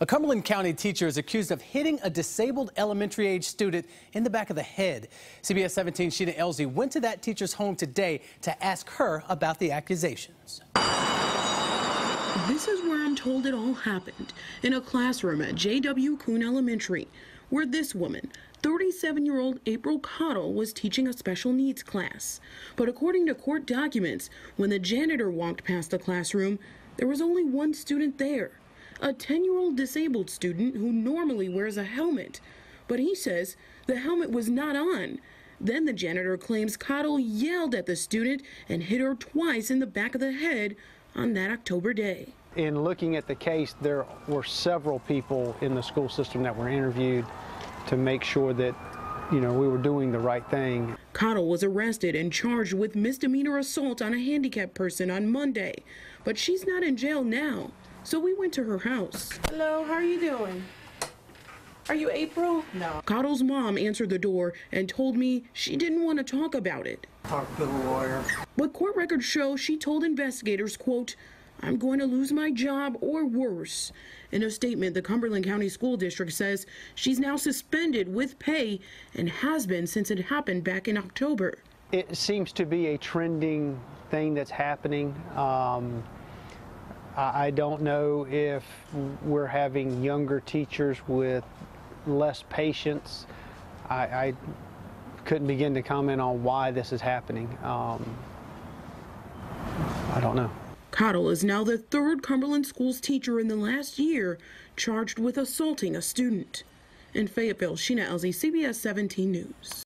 A Cumberland County teacher is accused of hitting a disabled elementary age student in the back of the head. CBS 17 Sheena Elzy went to that teacher's home today to ask her about the accusations. This is where I'm told it all happened in a classroom at J.W. Coon Elementary, where this woman, 37 year old April Cottle, was teaching a special needs class. But according to court documents, when the janitor walked past the classroom, there was only one student there a 10 year old disabled student who normally wears a helmet. But he says the helmet was not on. Then the janitor claims Cottle yelled at the student and hit her twice in the back of the head on that October day. In looking at the case, there were several people in the school system that were interviewed to make sure that you know, we were doing the right thing. Cottle was arrested and charged with misdemeanor assault on a handicapped person on Monday, but she's not in jail now. So we went to her house. Hello, how are you doing? Are you April? No. Cottle's mom answered the door and told me she didn't want to talk about it. Talk to the lawyer. But court records show she told investigators, quote, I'm going to lose my job or worse. In a statement, the Cumberland County School District says she's now suspended with pay and has been since it happened back in October. It seems to be a trending thing that's happening. Um, I don't know if we're having younger teachers with less patience. I, I couldn't begin to comment on why this is happening. Um, I don't know. Cottle is now the third Cumberland Schools teacher in the last year charged with assaulting a student. In Fayetteville, Sheena Elzy, CBS 17 News.